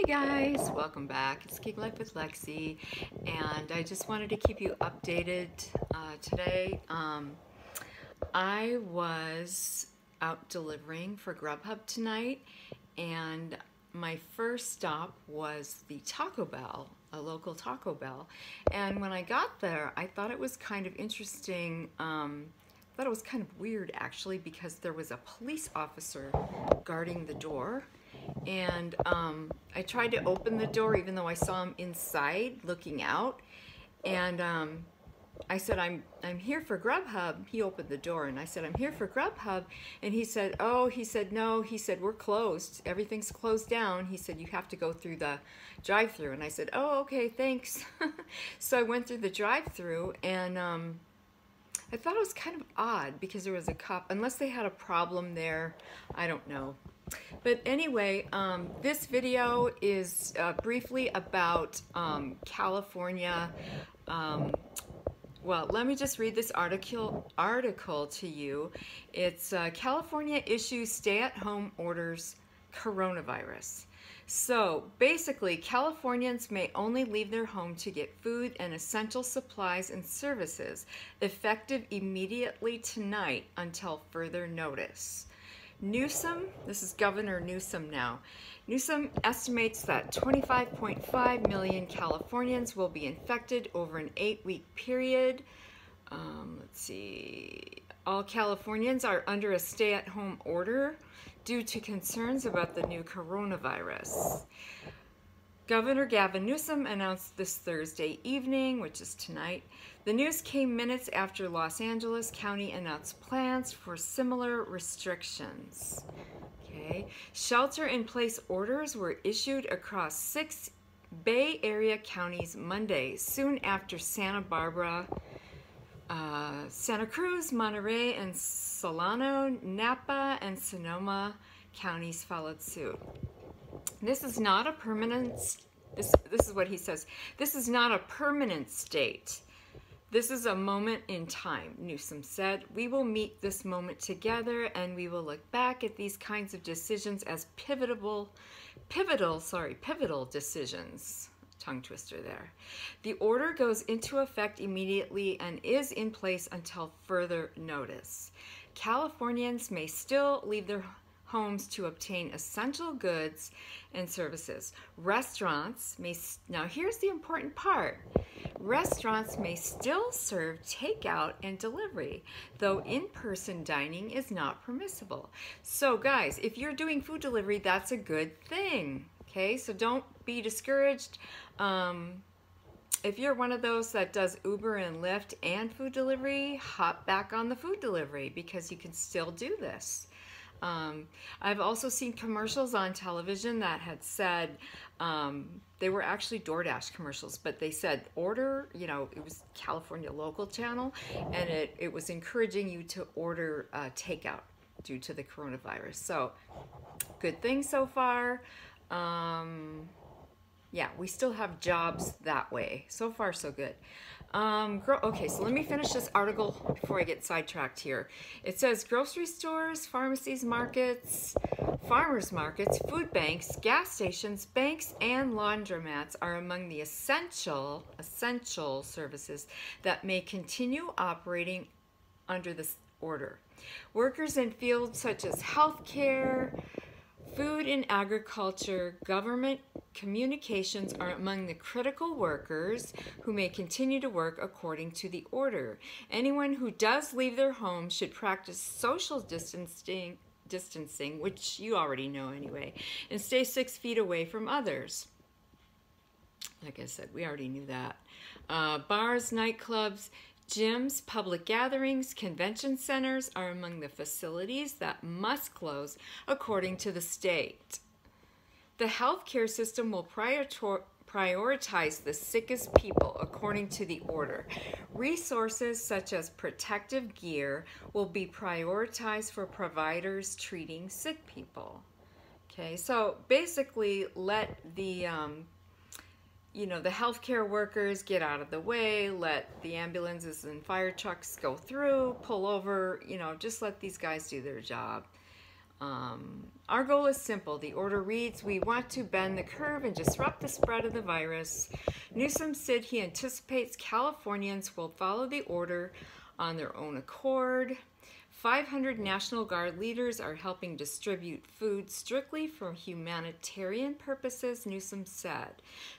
Hey guys, welcome back. It's Gig Life with Lexi, and I just wanted to keep you updated uh, today. Um, I was out delivering for Grubhub tonight, and my first stop was the Taco Bell, a local Taco Bell. And when I got there, I thought it was kind of interesting. Um, I thought it was kind of weird actually because there was a police officer guarding the door and um, I tried to open the door even though I saw him inside looking out. And um, I said I'm I'm here for Grubhub. He opened the door and I said I'm here for Grubhub. And he said oh he said no. He said we're closed. Everything's closed down. He said you have to go through the drive-through. And I said oh okay thanks. So I went through the drive-through and um, I thought it was kind of odd because there was a cop unless they had a problem there I don't know but anyway, um, this video is uh, briefly about um, California. Um, well, let me just read this article article to you. It's uh, California issues stay-at-home orders coronavirus. So basically, Californians may only leave their home to get food and essential supplies and services effective immediately tonight until further notice. Newsom, this is Governor Newsom now. Newsom estimates that 25.5 million Californians will be infected over an eight-week period. Um, let's see. All Californians are under a stay-at-home order due to concerns about the new coronavirus. Governor Gavin Newsom announced this Thursday evening, which is tonight, the news came minutes after Los Angeles County announced plans for similar restrictions. Okay, shelter-in-place orders were issued across six Bay Area counties Monday, soon after Santa Barbara, uh, Santa Cruz, Monterey, and Solano, Napa, and Sonoma counties followed suit. This is not a permanent, this, this is what he says, this is not a permanent state. This is a moment in time, Newsom said. We will meet this moment together and we will look back at these kinds of decisions as pivotal, pivotal, sorry, pivotal decisions. Tongue twister there. The order goes into effect immediately and is in place until further notice. Californians may still leave their homes to obtain essential goods and services. Restaurants may, now here's the important part. Restaurants may still serve takeout and delivery, though in-person dining is not permissible. So guys, if you're doing food delivery, that's a good thing. Okay, so don't be discouraged. Um, if you're one of those that does Uber and Lyft and food delivery, hop back on the food delivery because you can still do this. Um, I've also seen commercials on television that had said, um, they were actually DoorDash commercials, but they said order, you know, it was California local channel, and it, it was encouraging you to order uh, takeout due to the coronavirus. So good thing so far. Um, yeah, we still have jobs that way. So far, so good. Um, okay, so let me finish this article before I get sidetracked here. It says grocery stores, pharmacies, markets, farmers markets, food banks, gas stations, banks, and laundromats are among the essential, essential services that may continue operating under this order. Workers in fields such as healthcare, Food and agriculture, government communications are among the critical workers who may continue to work according to the order. Anyone who does leave their home should practice social distancing, distancing, which you already know anyway, and stay six feet away from others. Like I said, we already knew that. Uh, bars, nightclubs, Gyms, public gatherings, convention centers are among the facilities that must close according to the state. The healthcare system will prioritize the sickest people according to the order. Resources such as protective gear will be prioritized for providers treating sick people. Okay, so basically let the um, you know, the healthcare workers get out of the way, let the ambulances and fire trucks go through, pull over, you know, just let these guys do their job. Um, our goal is simple. The order reads, we want to bend the curve and disrupt the spread of the virus. Newsom said he anticipates Californians will follow the order on their own accord. 500 National Guard leaders are helping distribute food strictly for humanitarian purposes, Newsom said.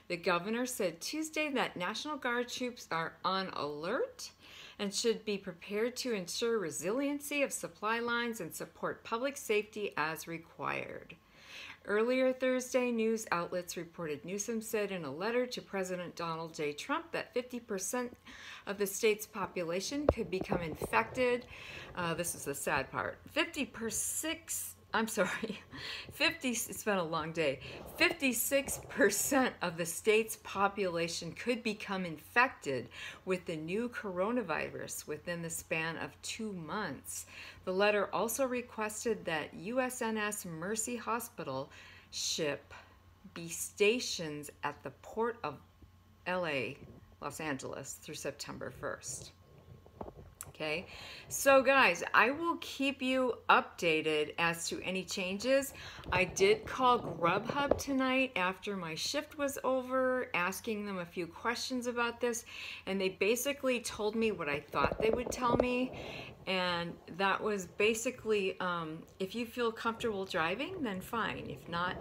The governor said Tuesday that National Guard troops are on alert and should be prepared to ensure resiliency of supply lines and support public safety as required. Earlier Thursday, news outlets reported Newsom said in a letter to President Donald J. Trump that 50% of the state's population could become infected. Uh, this is the sad part. 56 I'm sorry, 50, it's been a long day. 56% of the state's population could become infected with the new coronavirus within the span of two months. The letter also requested that USNS Mercy Hospital ship be stationed at the port of LA, Los Angeles, through September 1st okay? So guys, I will keep you updated as to any changes. I did call Grubhub tonight after my shift was over, asking them a few questions about this, and they basically told me what I thought they would tell me, and that was basically, um, if you feel comfortable driving, then fine. If not,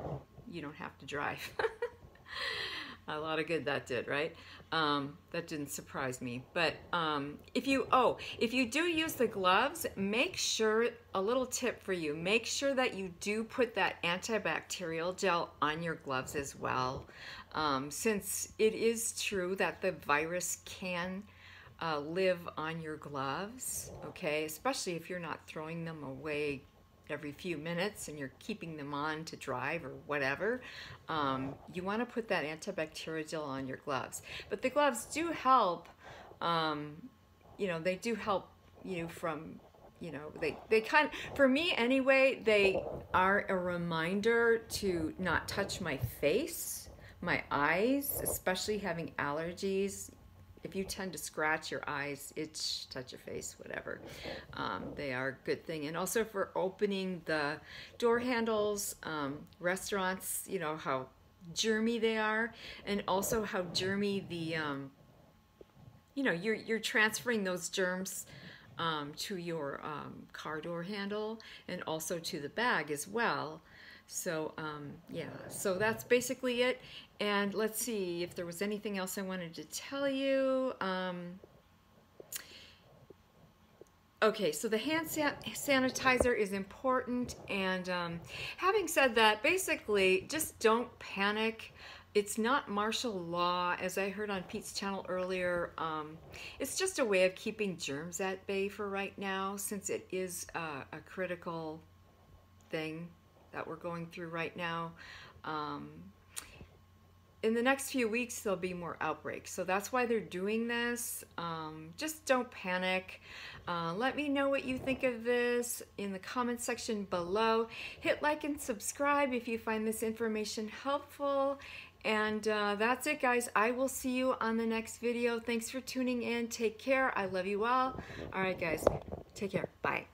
you don't have to drive. a lot of good that did, right? Um, that didn't surprise me. But um, if you, oh, if you do use the gloves, make sure, a little tip for you, make sure that you do put that antibacterial gel on your gloves as well. Um, since it is true that the virus can uh, live on your gloves, okay, especially if you're not throwing them away every few minutes and you're keeping them on to drive or whatever, um, you want to put that antibacterial gel on your gloves. But the gloves do help, um, you know, they do help you from you know they they kind of, for me anyway they are a reminder to not touch my face my eyes especially having allergies if you tend to scratch your eyes, itch, touch your face, whatever, um, they are a good thing. And also for opening the door handles, um, restaurants, you know, how germy they are, and also how germy the, um, you know, you're, you're transferring those germs um, to your um, car door handle and also to the bag as well. So um, yeah, so that's basically it. And let's see if there was anything else I wanted to tell you. Um, okay, so the hand sanitizer is important. And um, having said that, basically, just don't panic. It's not martial law, as I heard on Pete's channel earlier. Um, it's just a way of keeping germs at bay for right now, since it is uh, a critical thing that we're going through right now. Um, in the next few weeks, there'll be more outbreaks. So that's why they're doing this. Um, just don't panic. Uh, let me know what you think of this in the comment section below. Hit like and subscribe if you find this information helpful. And uh, that's it, guys. I will see you on the next video. Thanks for tuning in. Take care. I love you all. All right, guys. Take care. Bye.